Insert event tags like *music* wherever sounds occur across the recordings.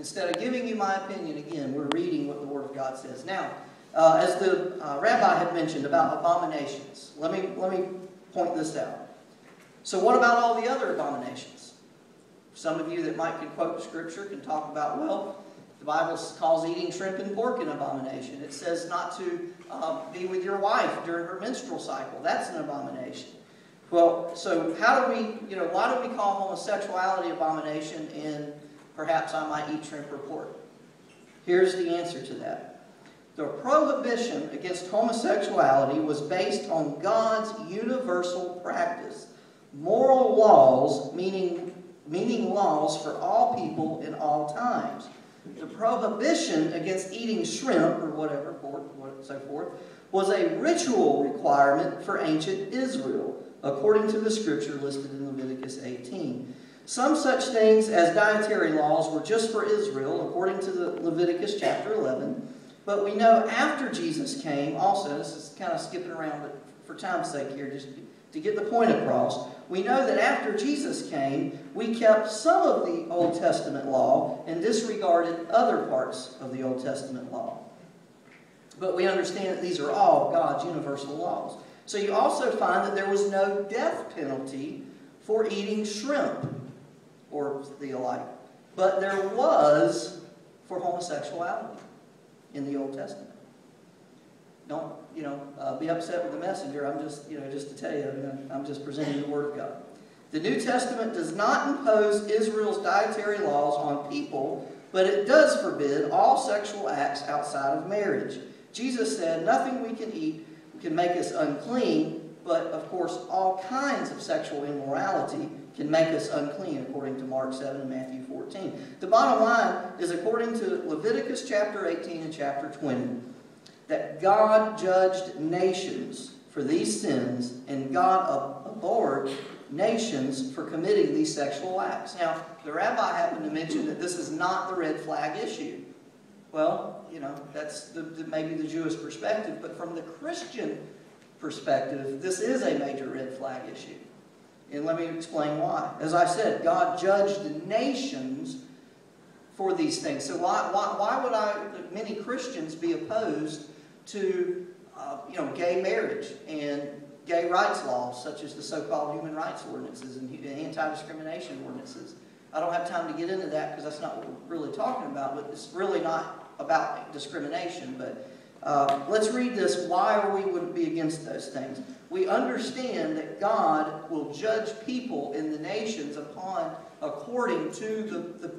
Instead of giving you my opinion again, we're reading what the Word of God says. Now, uh, as the uh, rabbi had mentioned about abominations, let me, let me point this out. So, what about all the other abominations? Some of you that might can quote Scripture can talk about, well, the Bible calls eating shrimp and pork an abomination. It says not to uh, be with your wife during her menstrual cycle. That's an abomination. Well, so how do we, you know, why do we call homosexuality abomination and perhaps I might eat shrimp or pork? Here's the answer to that. The prohibition against homosexuality was based on God's universal practice. Moral laws, meaning, meaning laws for all people in all times. The prohibition against eating shrimp or whatever, pork, so forth, was a ritual requirement for ancient Israel, according to the scripture listed in Leviticus 18. Some such things as dietary laws were just for Israel, according to the Leviticus chapter 11. But we know after Jesus came, also, this is kind of skipping around, but for time's sake here, just to get the point across, we know that after Jesus came, we kept some of the Old Testament law and disregarded other parts of the Old Testament law. But we understand that these are all God's universal laws. So you also find that there was no death penalty for eating shrimp or the alike. But there was for homosexuality in the Old Testament. Don't, you know, uh, be upset with the messenger. I'm just, you know, just to tell you, I'm just presenting the Word of God. The New Testament does not impose Israel's dietary laws on people, but it does forbid all sexual acts outside of marriage. Jesus said, Nothing we can eat can make us unclean, but of course, all kinds of sexual immorality can make us unclean, according to Mark 7 and Matthew 14. The bottom line is according to Leviticus chapter 18 and chapter 20 that God judged nations for these sins, and God abhorred nations for committing these sexual acts. Now, the rabbi happened to mention that this is not the red flag issue. Well, you know, that's the, the, maybe the Jewish perspective, but from the Christian perspective, this is a major red flag issue. And let me explain why. As I said, God judged the nations for these things. So why, why, why would I, many Christians be opposed to uh, you know, gay marriage and gay rights laws, such as the so-called human rights ordinances and anti-discrimination ordinances. I don't have time to get into that because that's not what we're really talking about, but it's really not about discrimination. But uh, let's read this, why are we would be against those things. We understand that God will judge people in the nations upon, according to the, the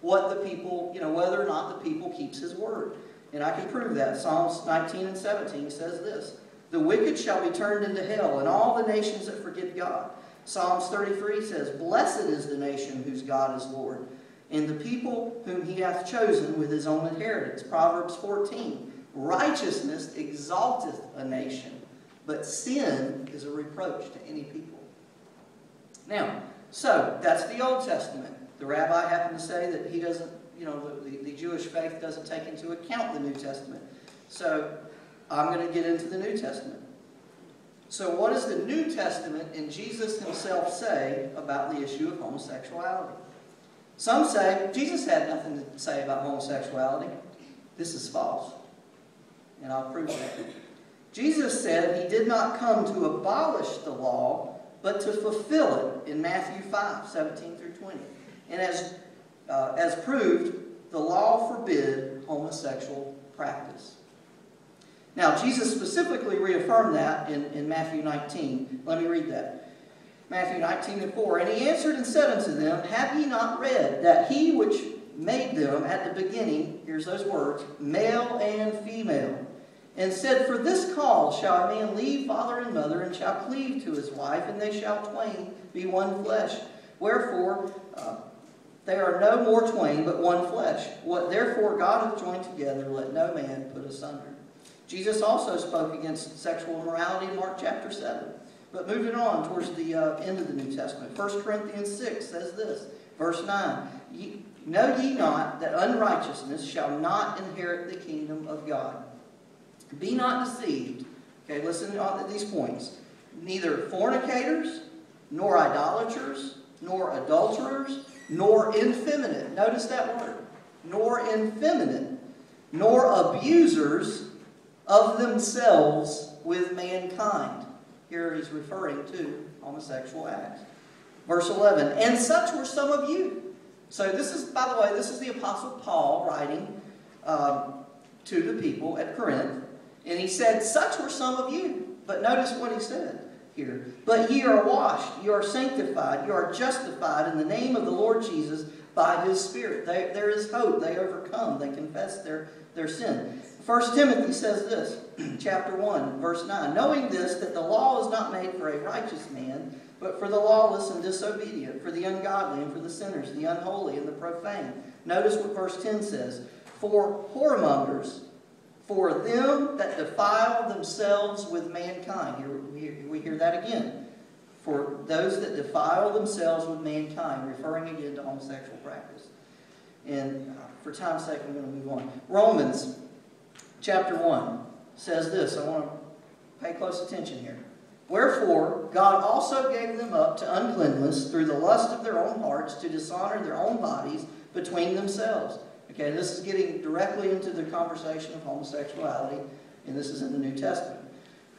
what the people, you know, whether or not the people keeps his word. And I can prove that. Psalms 19 and 17 says this The wicked shall be turned into hell, and all the nations that forget God. Psalms 33 says, Blessed is the nation whose God is Lord, and the people whom he hath chosen with his own inheritance. Proverbs 14 Righteousness exalteth a nation, but sin is a reproach to any people. Now, so that's the Old Testament. The rabbi happened to say that he doesn't you know, the, the, Jewish faith doesn't take into account the New Testament. So I'm going to get into the New Testament. So what does the New Testament and Jesus himself say about the issue of homosexuality? Some say Jesus had nothing to say about homosexuality. This is false. And I'll prove that. Jesus said he did not come to abolish the law, but to fulfill it in Matthew 5, 17 through 20. And as uh, as proved, the law forbid homosexual practice. Now, Jesus specifically reaffirmed that in, in Matthew 19. Let me read that. Matthew 19 and 4. And he answered and said unto them, Have ye not read that he which made them at the beginning, here's those words, male and female, and said, For this cause shall a man leave father and mother, and shall cleave to his wife, and they shall twain be one flesh. Wherefore, uh, they are no more twain, but one flesh. What therefore God hath joined together, let no man put asunder. Jesus also spoke against sexual immorality in Mark chapter 7. But moving on towards the uh, end of the New Testament, 1 Corinthians 6 says this, verse 9, ye, Know ye not that unrighteousness shall not inherit the kingdom of God? Be not deceived. Okay, listen to these points. Neither fornicators, nor idolaters, nor adulterers, nor effeminate. Notice that word. nor effeminate, nor abusers of themselves with mankind. Here he's referring to homosexual acts. Verse 11, and such were some of you. So this is, by the way, this is the Apostle Paul writing um, to the people at Corinth. And he said, such were some of you. But notice what he said here. But ye are washed, you are sanctified, you are justified in the name of the Lord Jesus by his Spirit. They, there is hope. They overcome. They confess their, their sin. 1 Timothy says this, *clears throat* chapter 1, verse 9. Knowing this, that the law is not made for a righteous man, but for the lawless and disobedient, for the ungodly and for the sinners, the unholy and the profane. Notice what verse 10 says. For whoremongers, for them that defile themselves with mankind. We hear that again. For those that defile themselves with mankind, referring again to homosexual practice. And uh, for time's sake, I'm going to move on. Romans chapter 1 says this. I want to pay close attention here. Wherefore, God also gave them up to uncleanness through the lust of their own hearts to dishonor their own bodies between themselves. Okay, this is getting directly into the conversation of homosexuality, and this is in the New Testament.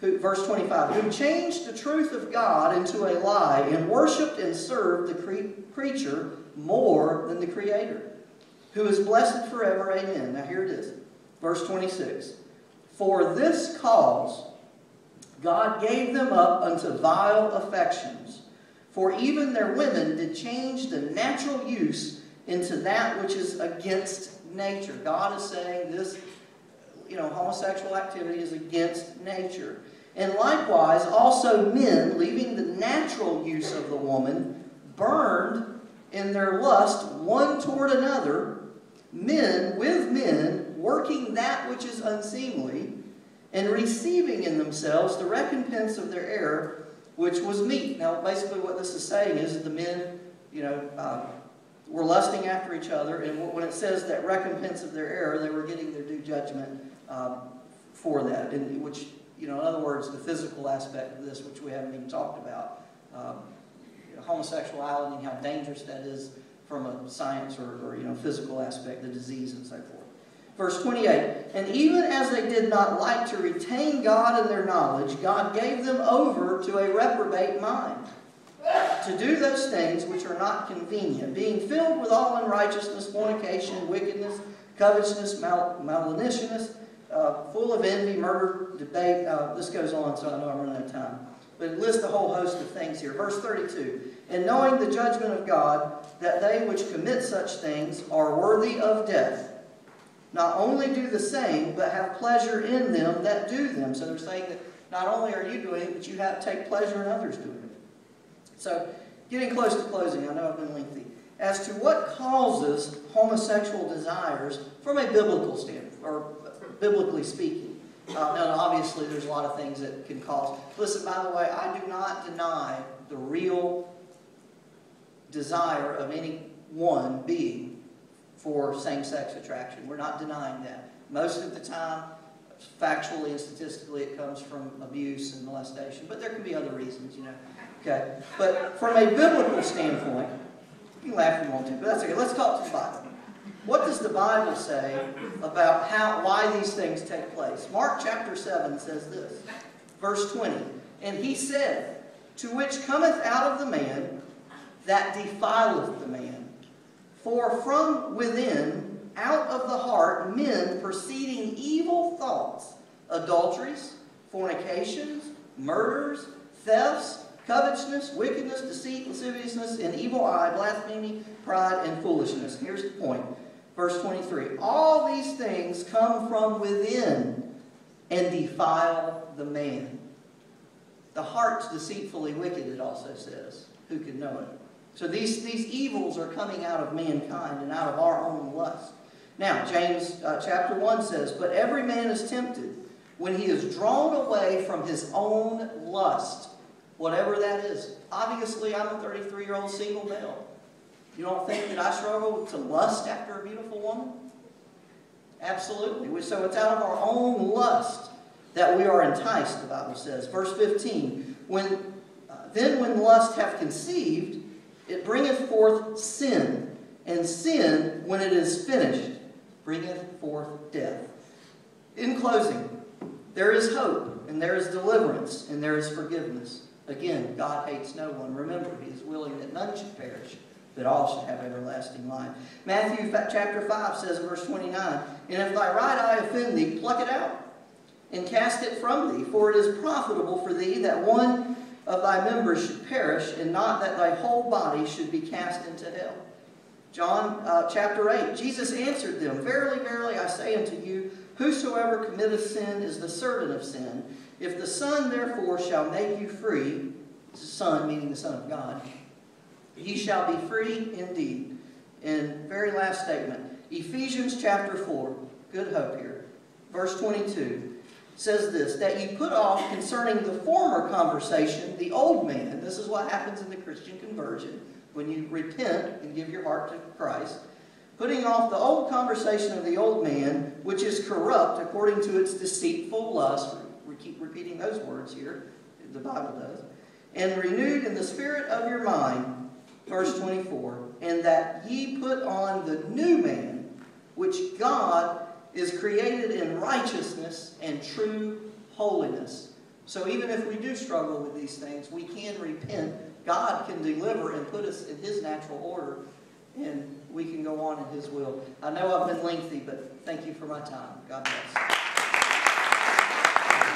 Who, verse 25, who changed the truth of God into a lie and worshiped and served the cre creature more than the Creator, who is blessed forever. Amen. Now here it is. Verse 26. For this cause God gave them up unto vile affections. For even their women did change the natural use into that which is against nature. God is saying this, you know, homosexual activity is against nature. And likewise, also men, leaving the natural use of the woman, burned in their lust one toward another, men with men, working that which is unseemly, and receiving in themselves the recompense of their error, which was meet. Now, basically, what this is saying is that the men, you know, uh, were lusting after each other, and when it says that recompense of their error, they were getting their due judgment um, for that. And which, you know, in other words, the physical aspect of this, which we haven't even talked about, um, homosexuality and how dangerous that is from a science or, or you know physical aspect, the disease and so forth. Verse 28 And even as they did not like to retain God in their knowledge, God gave them over to a reprobate mind to do those things which are not convenient, being filled with all unrighteousness, fornication, wickedness, covetousness, mal maligniousness, uh, full of envy, murder, debate. Uh, this goes on, so I know I'm running out of time. But it lists a whole host of things here. Verse 32 And knowing the judgment of God, that they which commit such things are worthy of death not only do the same, but have pleasure in them that do them. So they're saying that not only are you doing it, but you have to take pleasure in others doing it. So getting close to closing, I know I've been lengthy. As to what causes homosexual desires from a biblical standpoint, or biblically speaking. Uh, now, obviously, there's a lot of things that can cause. Listen, by the way, I do not deny the real desire of any one being for same-sex attraction. We're not denying that. Most of the time, factually and statistically, it comes from abuse and molestation, but there can be other reasons, you know. Okay, but from a biblical standpoint, you laugh if you want to, but that's okay. Let's talk to the Bible. What does the Bible say about how why these things take place? Mark chapter 7 says this, verse 20. And he said, To which cometh out of the man that defileth the man. For from within, out of the heart, men proceeding evil thoughts, adulteries, fornications, murders, thefts, covetousness, wickedness, deceit, lasciviousness, an evil eye, blasphemy, pride, and foolishness. Here's the point. Verse 23. All these things come from within and defile the man. The heart's deceitfully wicked, it also says. Who can know it? So these, these evils are coming out of mankind and out of our own lust. Now, James uh, chapter 1 says, But every man is tempted when he is drawn away from his own lust, whatever that is. Obviously, I'm a 33-year-old single male. You don't think that I struggle to lust after a beautiful woman? Absolutely. So it's out of our own lust that we are enticed, the Bible says. Verse 15, when, uh, Then when lust hath conceived, it bringeth forth sin. And sin, when it is finished, bringeth forth death. In closing, there is hope, and there is deliverance, and there is forgiveness. Again, God hates no one. Remember, He is willing that none should perish, but all should have everlasting life. Matthew chapter 5 says in verse 29, And if thy right eye offend thee, pluck it out, and cast it from thee, for it is profitable for thee that one of thy members should perish, and not that thy whole body should be cast into hell. John uh, chapter 8, Jesus answered them, Verily, verily, I say unto you, whosoever committeth sin is the servant of sin. If the Son therefore shall make you free, the Son meaning the Son of God, ye shall be free indeed. And very last statement, Ephesians chapter 4, good hope here, verse 22 says this that ye put off concerning the former conversation the old man. This is what happens in the Christian conversion when you repent and give your heart to Christ. Putting off the old conversation of the old man, which is corrupt according to its deceitful lust. Keep repeating those words here, the Bible does. And renewed in the spirit of your mind, verse 24, and that ye put on the new man, which God is created in righteousness and true holiness. So even if we do struggle with these things, we can repent. God can deliver and put us in His natural order, and we can go on in His will. I know I've been lengthy, but thank you for my time. God bless.